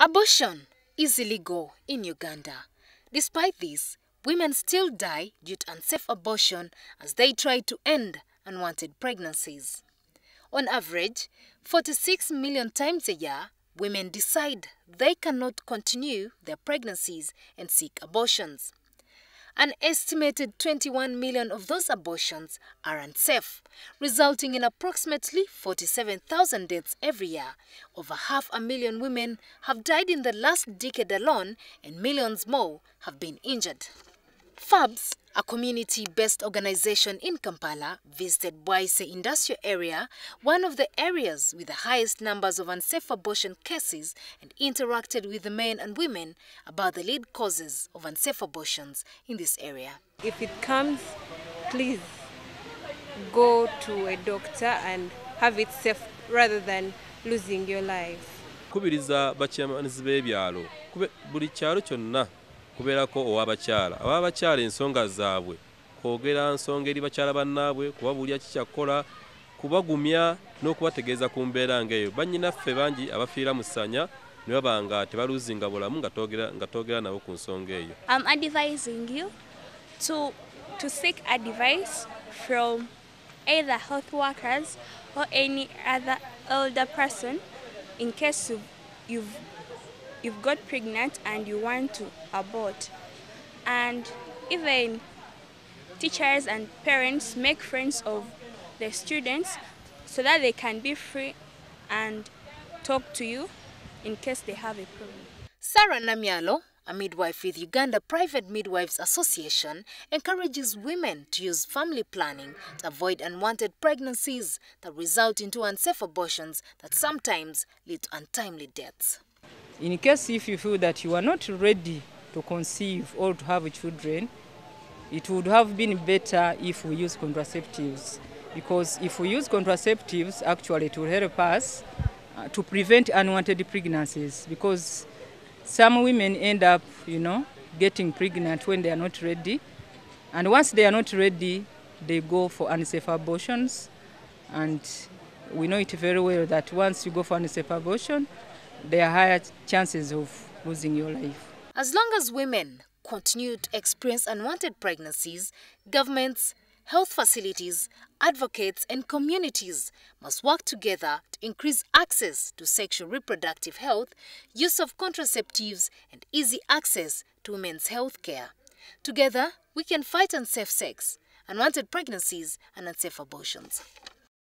Abortion is illegal in Uganda. Despite this, women still die due to unsafe abortion as they try to end unwanted pregnancies. On average, 46 million times a year, women decide they cannot continue their pregnancies and seek abortions. An estimated 21 million of those abortions are unsafe, resulting in approximately 47,000 deaths every year. Over half a million women have died in the last decade alone, and millions more have been injured. FABS, a community-based organization in Kampala, visited Bwaise industrial area, one of the areas with the highest numbers of unsafe abortion cases, and interacted with the men and women about the lead causes of unsafe abortions in this area. If it comes, please go to a doctor and have it safe rather than losing your life. kubiriza bakyamanizi b'ebyalo kube buli kyalo kyonna kubeerako ow'abakyala. Ab'abakyala ensonga zaabwe kwogera nsonga eri bakyala bannaabwe kubabuulira kikyakkola kubagumya n'okubategeeza ku mbeera ng'eyo. Bannyinaffe bangi abafiira mu ssanya ne baba nga tebaluuzinga bulamu nga toogera nabo ku nsonga eyo. I'm advising you to to seek advice from either health workers or any other elder person in case you've, you've you've got pregnant and you want to abort. And even teachers and parents make friends of the students so that they can be free and talk to you in case they have a problem. Sarah Namialo, a midwife with Uganda Private Midwives Association, encourages women to use family planning to avoid unwanted pregnancies that result into unsafe abortions that sometimes lead to untimely deaths. In case if you feel that you are not ready to conceive or to have children, it would have been better if we use contraceptives. Because if we use contraceptives, actually it will help us uh, to prevent unwanted pregnancies. Because some women end up, you know, getting pregnant when they are not ready. And once they are not ready, they go for unsafe abortions. And we know it very well that once you go for unsafe abortion, there are higher chances of losing your life. As long as women continue to experience unwanted pregnancies, governments, health facilities, advocates, and communities must work together to increase access to sexual reproductive health, use of contraceptives, and easy access to women's health care. Together, we can fight unsafe sex, unwanted pregnancies, and unsafe abortions.